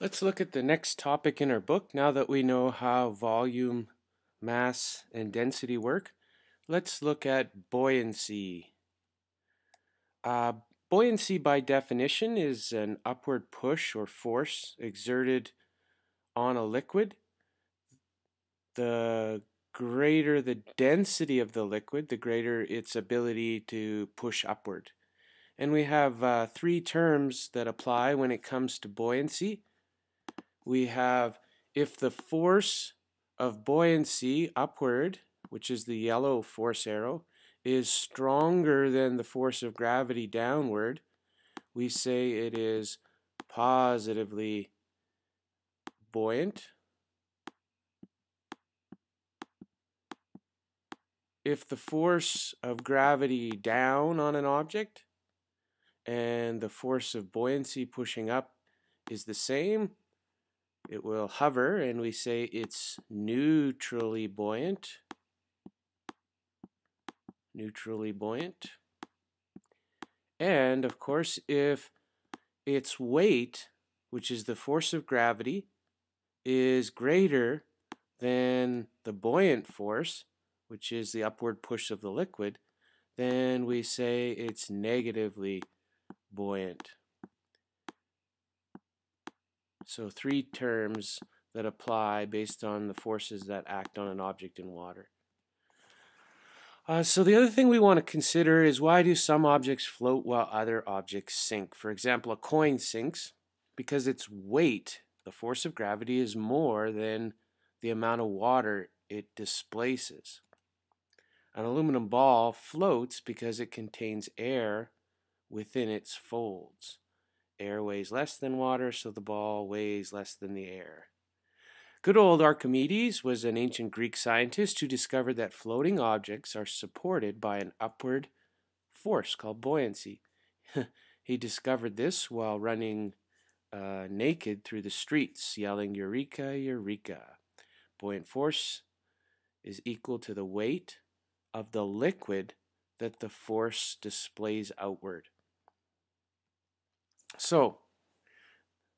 Let's look at the next topic in our book. Now that we know how volume, mass, and density work, let's look at buoyancy. Uh, buoyancy, by definition, is an upward push or force exerted on a liquid. The greater the density of the liquid, the greater its ability to push upward. And we have uh, three terms that apply when it comes to buoyancy we have if the force of buoyancy upward, which is the yellow force arrow, is stronger than the force of gravity downward, we say it is positively buoyant. If the force of gravity down on an object and the force of buoyancy pushing up is the same, it will hover and we say it's neutrally buoyant. Neutrally buoyant. And of course, if its weight, which is the force of gravity, is greater than the buoyant force, which is the upward push of the liquid, then we say it's negatively buoyant. So three terms that apply based on the forces that act on an object in water. Uh, so the other thing we want to consider is why do some objects float while other objects sink? For example, a coin sinks because its weight, the force of gravity, is more than the amount of water it displaces. An aluminum ball floats because it contains air within its folds. Air weighs less than water, so the ball weighs less than the air. Good old Archimedes was an ancient Greek scientist who discovered that floating objects are supported by an upward force called buoyancy. he discovered this while running uh, naked through the streets, yelling, Eureka, Eureka. Buoyant force is equal to the weight of the liquid that the force displays outward. So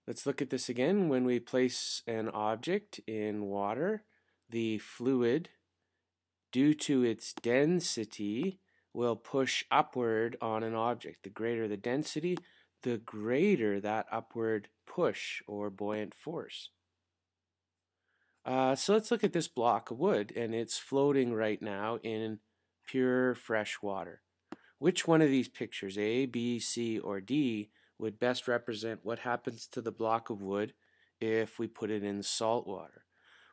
let's look at this again. When we place an object in water, the fluid, due to its density, will push upward on an object. The greater the density, the greater that upward push or buoyant force. Uh, so let's look at this block of wood, and it's floating right now in pure fresh water. Which one of these pictures, A, B, C, or D, would best represent what happens to the block of wood if we put it in salt water.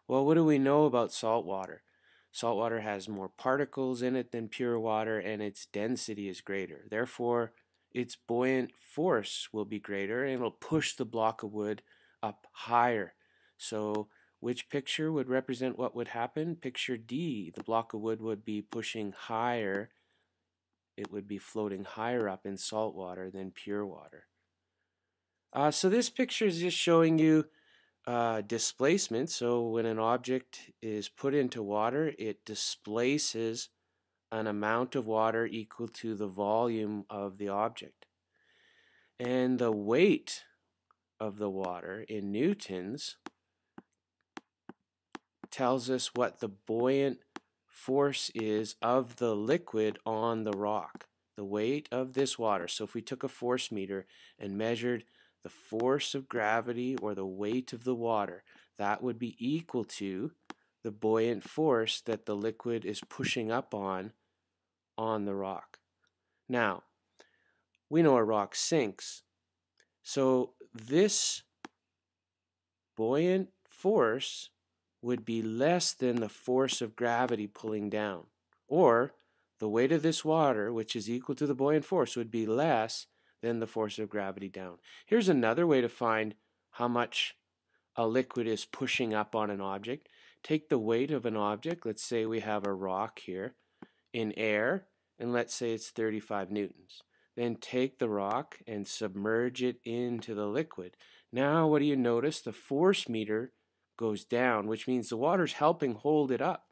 Well, what do we know about salt water? Salt water has more particles in it than pure water and its density is greater. Therefore, its buoyant force will be greater and it'll push the block of wood up higher. So, which picture would represent what would happen? Picture D. The block of wood would be pushing higher. It would be floating higher up in salt water than pure water. Uh, so this picture is just showing you uh, displacement. So when an object is put into water, it displaces an amount of water equal to the volume of the object. And the weight of the water in newtons tells us what the buoyant force is of the liquid on the rock, the weight of this water. So if we took a force meter and measured the force of gravity or the weight of the water, that would be equal to the buoyant force that the liquid is pushing up on on the rock. Now, we know a rock sinks. So this buoyant force would be less than the force of gravity pulling down. Or the weight of this water, which is equal to the buoyant force, would be less than the force of gravity down. Here's another way to find how much a liquid is pushing up on an object. Take the weight of an object, let's say we have a rock here, in air, and let's say it's 35 newtons. Then take the rock and submerge it into the liquid. Now what do you notice? The force meter goes down, which means the water's helping hold it up.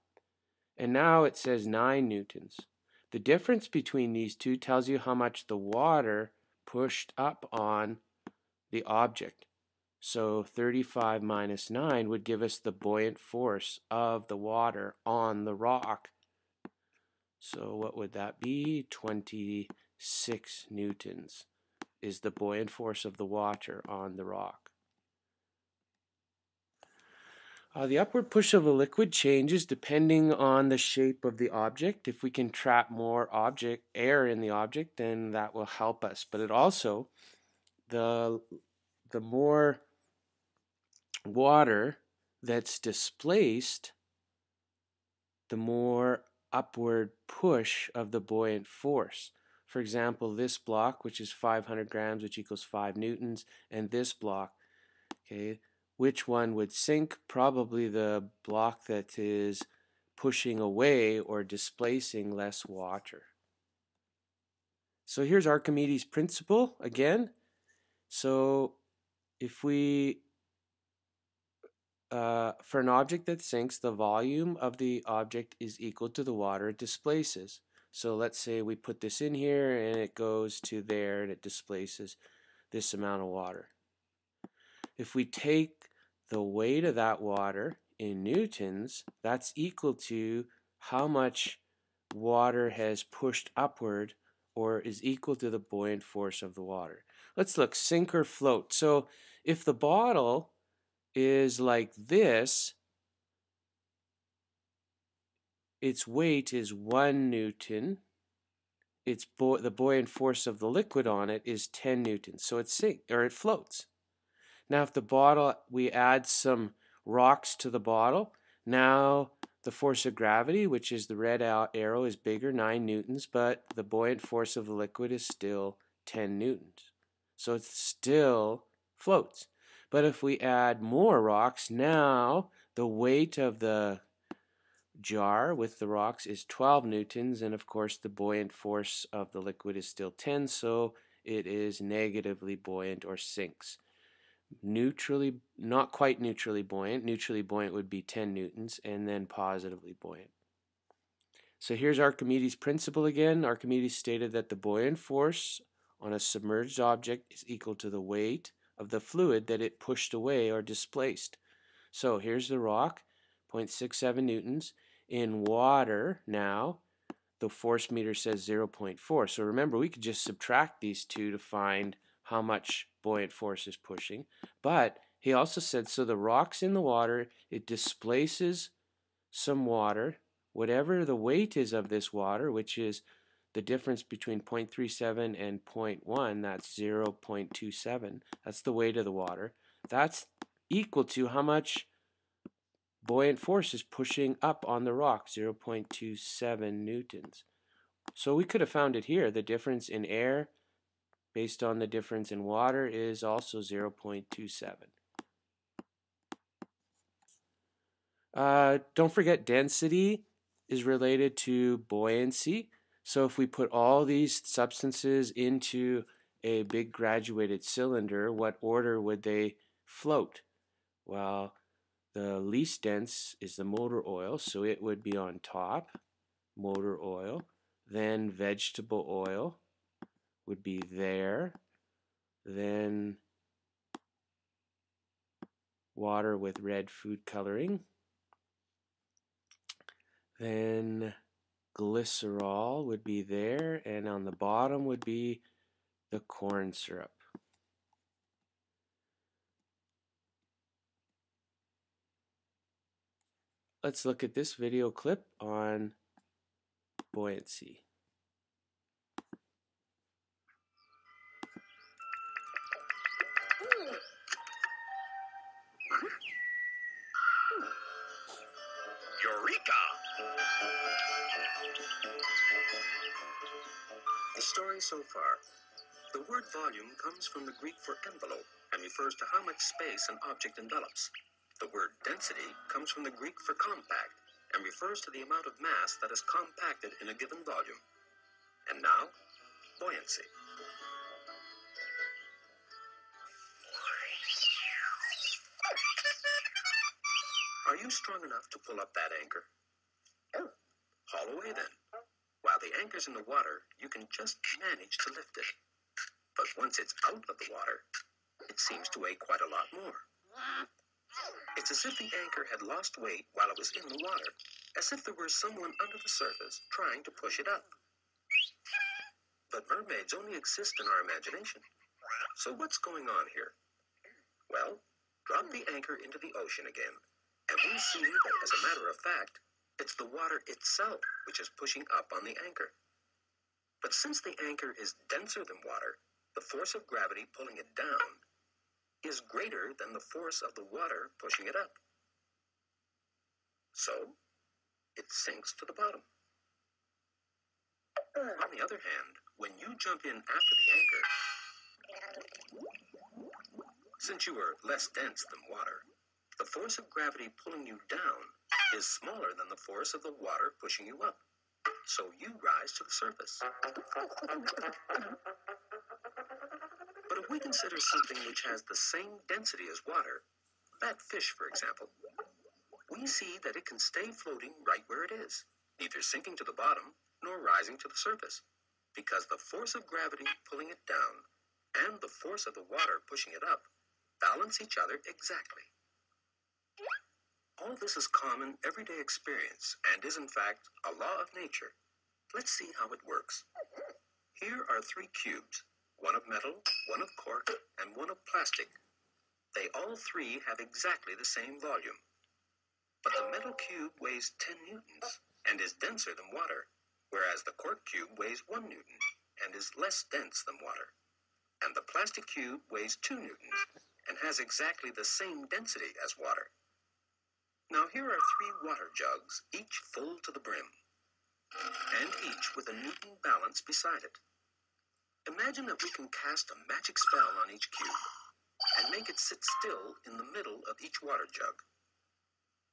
And now it says 9 newtons. The difference between these two tells you how much the water pushed up on the object. So 35 minus 9 would give us the buoyant force of the water on the rock. So what would that be? 26 newtons is the buoyant force of the water on the rock. Uh, the upward push of a liquid changes depending on the shape of the object. If we can trap more object air in the object, then that will help us. But it also, the, the more water that's displaced, the more upward push of the buoyant force. For example, this block, which is 500 grams, which equals 5 newtons, and this block, okay, which one would sink? Probably the block that is pushing away or displacing less water. So here's Archimedes' principle again. So if we, uh, for an object that sinks, the volume of the object is equal to the water it displaces. So let's say we put this in here and it goes to there and it displaces this amount of water. If we take the weight of that water in newtons, that's equal to how much water has pushed upward or is equal to the buoyant force of the water. Let's look, sink or float. So if the bottle is like this, its weight is one newton. Its the buoyant force of the liquid on it is 10 newtons. So it sinks or it floats. Now if the bottle, we add some rocks to the bottle, now the force of gravity, which is the red arrow, is bigger, 9 newtons, but the buoyant force of the liquid is still 10 newtons. So it still floats. But if we add more rocks, now the weight of the jar with the rocks is 12 newtons, and of course the buoyant force of the liquid is still 10, so it is negatively buoyant or sinks neutrally, not quite neutrally buoyant. Neutrally buoyant would be 10 newtons, and then positively buoyant. So here's Archimedes' principle again. Archimedes stated that the buoyant force on a submerged object is equal to the weight of the fluid that it pushed away or displaced. So here's the rock, 0.67 newtons. In water now, the force meter says 0.4. So remember, we could just subtract these two to find how much buoyant force is pushing. But he also said so the rock's in the water, it displaces some water, whatever the weight is of this water, which is the difference between 0.37 and 0.1, that's 0.27. That's the weight of the water. That's equal to how much buoyant force is pushing up on the rock, 0.27 newtons. So we could have found it here, the difference in air based on the difference in water is also 0.27. Uh, don't forget density is related to buoyancy. So if we put all these substances into a big graduated cylinder, what order would they float? Well, the least dense is the motor oil, so it would be on top, motor oil, then vegetable oil, would be there. Then water with red food coloring. Then glycerol would be there, and on the bottom would be the corn syrup. Let's look at this video clip on buoyancy. Story so far. The word volume comes from the Greek for envelope and refers to how much space an object envelops. The word density comes from the Greek for compact and refers to the amount of mass that is compacted in a given volume. And now, buoyancy. Are you strong enough to pull up that anchor? Oh, haul away then. The anchor's in the water, you can just manage to lift it. But once it's out of the water, it it seems to weigh quite a lot more. It's as if the anchor had lost weight while it was in the water, as if there were someone under the surface trying to push it up. But mermaids only exist in our imagination. So what's going on here? Well, drop the anchor into the ocean again, and we see that, as a matter of fact, it's the water itself which is pushing up on the anchor. But since the anchor is denser than water, the force of gravity pulling it down is greater than the force of the water pushing it up. So, it sinks to the bottom. On the other hand, when you jump in after the anchor, since you are less dense than water, the force of gravity pulling you down is smaller than the force of the water pushing you up. So you rise to the surface. But if we consider something which has the same density as water, that fish, for example, we see that it can stay floating right where it is, neither sinking to the bottom nor rising to the surface, because the force of gravity pulling it down and the force of the water pushing it up balance each other exactly. All this is common everyday experience and is in fact a law of nature. Let's see how it works. Here are three cubes, one of metal, one of cork, and one of plastic. They all three have exactly the same volume. But the metal cube weighs 10 newtons and is denser than water, whereas the cork cube weighs 1 newton and is less dense than water. And the plastic cube weighs 2 newtons and has exactly the same density as water. Now here are three water jugs, each full to the brim, and each with a Newton balance beside it. Imagine that we can cast a magic spell on each cube and make it sit still in the middle of each water jug.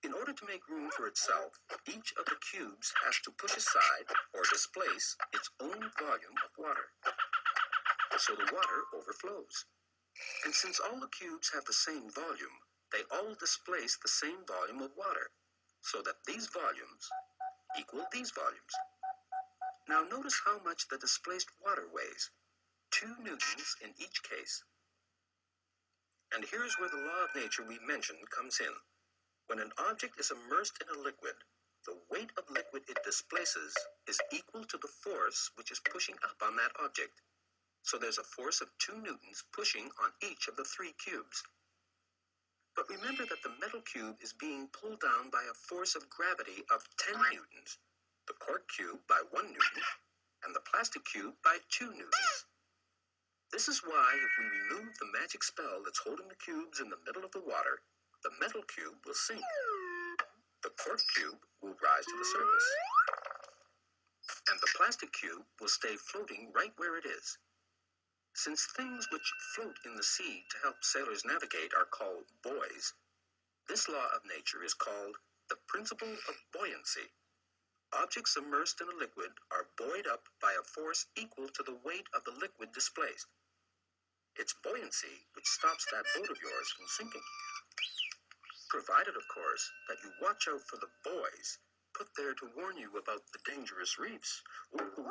In order to make room for itself, each of the cubes has to push aside or displace its own volume of water. So the water overflows. And since all the cubes have the same volume, they all displace the same volume of water, so that these volumes equal these volumes. Now notice how much the displaced water weighs. 2 newtons in each case. And here's where the law of nature we mentioned comes in. When an object is immersed in a liquid, the weight of liquid it displaces is equal to the force which is pushing up on that object. So there's a force of 2 newtons pushing on each of the three cubes. But remember that the metal cube is being pulled down by a force of gravity of 10 newtons, the cork cube by 1 newton, and the plastic cube by 2 newtons. This is why if we remove the magic spell that's holding the cubes in the middle of the water, the metal cube will sink. The cork cube will rise to the surface. And the plastic cube will stay floating right where it is. Since things which float in the sea to help sailors navigate are called buoys, this law of nature is called the principle of buoyancy. Objects immersed in a liquid are buoyed up by a force equal to the weight of the liquid displaced. It's buoyancy which stops that boat of yours from sinking. Provided, of course, that you watch out for the buoys put there to warn you about the dangerous reefs. Ooh.